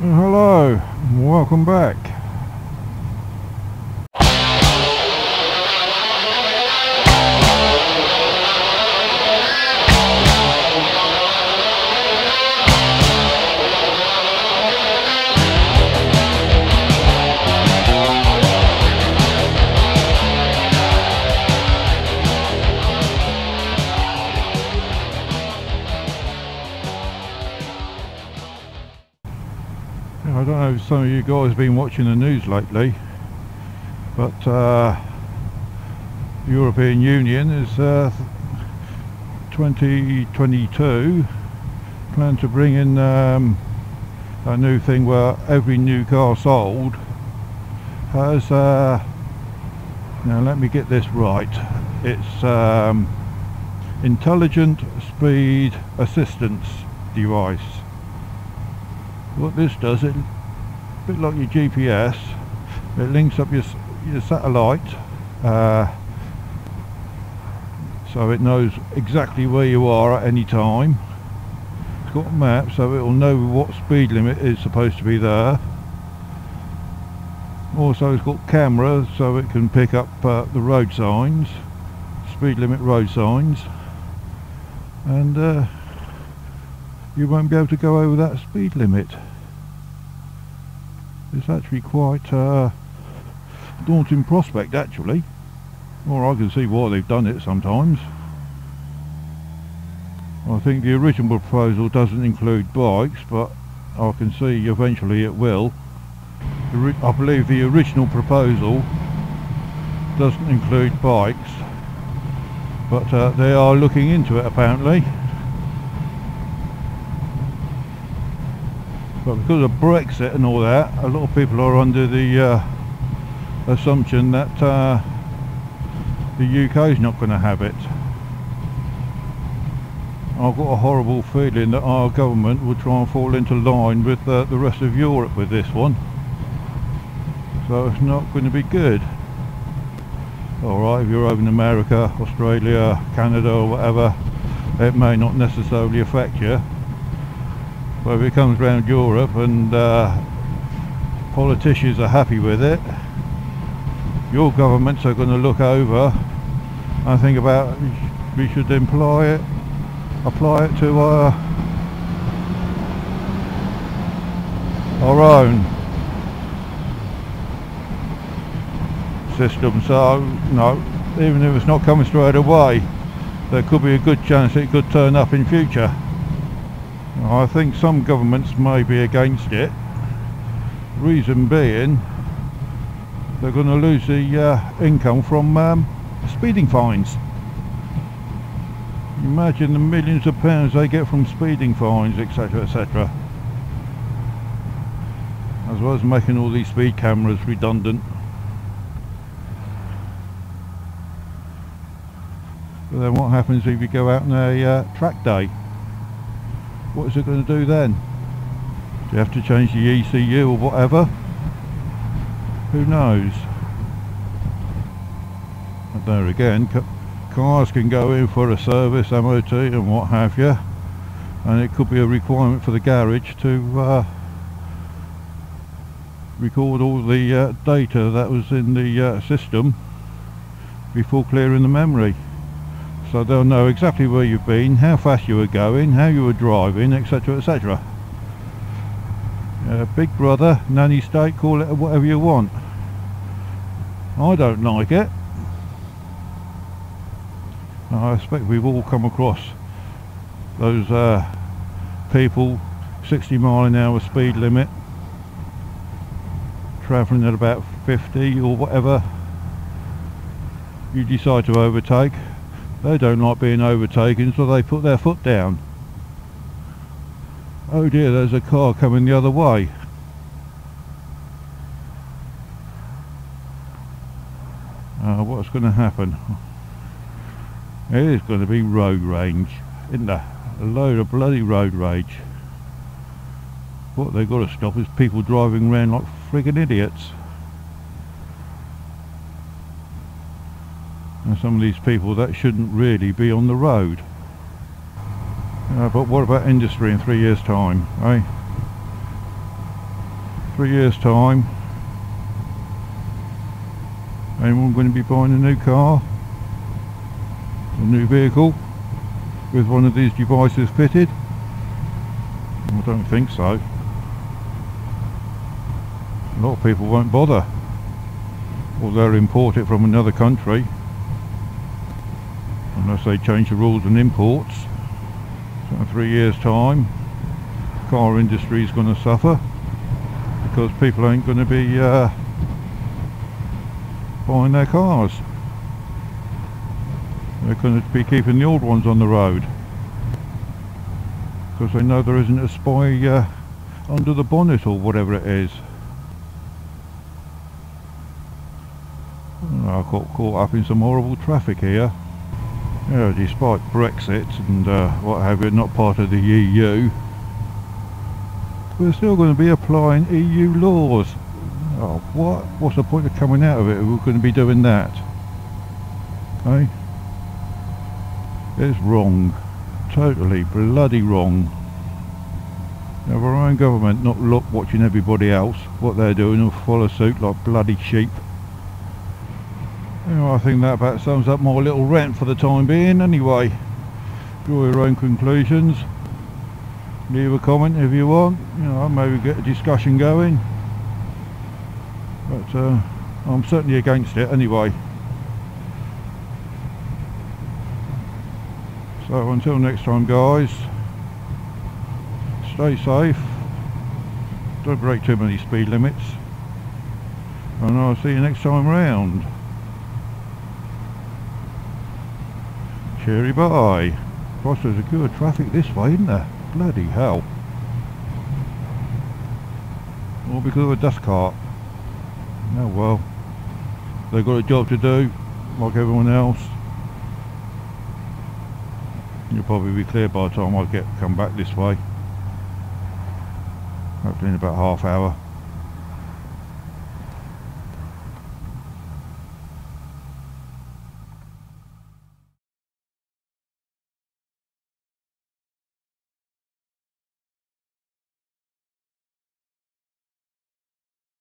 Hello, welcome back. I don't know if some of you guys have been watching the news lately, but uh, European Union is uh, 2022 plan to bring in um, a new thing where every new car sold has uh, now let me get this right. It's um, intelligent speed assistance device what this does it a bit like your GPS it links up your, your satellite uh, so it knows exactly where you are at any time. It's got a map so it will know what speed limit is supposed to be there. Also it's got camera so it can pick up uh, the road signs speed limit road signs. And uh, you won't be able to go over that speed limit. It's actually quite a daunting prospect actually. Or I can see why they've done it sometimes. I think the original proposal doesn't include bikes but I can see eventually it will. I believe the original proposal doesn't include bikes but uh, they are looking into it apparently. But because of Brexit and all that, a lot of people are under the uh, assumption that uh, the UK is not going to have it. I've got a horrible feeling that our government will try and fall into line with uh, the rest of Europe with this one. So it's not going to be good. Alright, if you're over in America, Australia, Canada or whatever, it may not necessarily affect you. If it comes round Europe and uh, politicians are happy with it, your governments are going to look over and think about we should employ it, apply it to uh, our own system. So no, even if it's not coming straight away, there could be a good chance it could turn up in future. I think some governments may be against it. Reason being, they're going to lose the uh, income from um, speeding fines. Imagine the millions of pounds they get from speeding fines, etc., etc. As well as making all these speed cameras redundant. But then what happens if you go out on a uh, track day? What is it going to do then? Do you have to change the ECU or whatever? Who knows? There again, cars can go in for a service, MOT and what have you. And it could be a requirement for the garage to uh, record all the uh, data that was in the uh, system before clearing the memory so they'll know exactly where you've been, how fast you were going, how you were driving, etc, etc. Uh, big brother, nanny state, call it whatever you want. I don't like it. I expect we've all come across those uh, people 60 mile an hour speed limit travelling at about 50 or whatever you decide to overtake they don't like being overtaken, so they put their foot down. Oh dear, there's a car coming the other way. Uh, what's going to happen? It is going to be road rage, isn't there? A load of bloody road rage. What they've got to stop is people driving around like friggin' idiots. And some of these people that shouldn't really be on the road. Uh, but what about industry in three years time, eh? three years time anyone going to be buying a new car? A new vehicle with one of these devices fitted? I don't think so. A lot of people won't bother. Or they'll import it from another country unless they change the rules on imports so in three years time car industry is going to suffer because people ain't going to be uh, buying their cars they're going to be keeping the old ones on the road because they know there isn't a spy uh, under the bonnet or whatever it is I got caught up in some horrible traffic here. Yeah, despite Brexit and uh, what have you, not part of the EU, we're still going to be applying EU laws. Oh, what? What's the point of coming out of it if we're going to be doing that? Hey? It's wrong. Totally bloody wrong. Have our own government not look watching everybody else, what they're doing, and follow suit like bloody sheep. I think that about sums up my little rant for the time being anyway. Draw your own conclusions. Leave a comment if you want. You know, maybe get a discussion going. But uh, I'm certainly against it anyway. So until next time guys, stay safe, don't break too many speed limits, and I'll see you next time round. Cherry bye. Gosh, there's a good traffic this way, isn't there? Bloody hell. All because of a dust cart. Oh well. They've got a job to do, like everyone else. You'll probably be clear by the time I get come back this way. Hopefully in about half hour.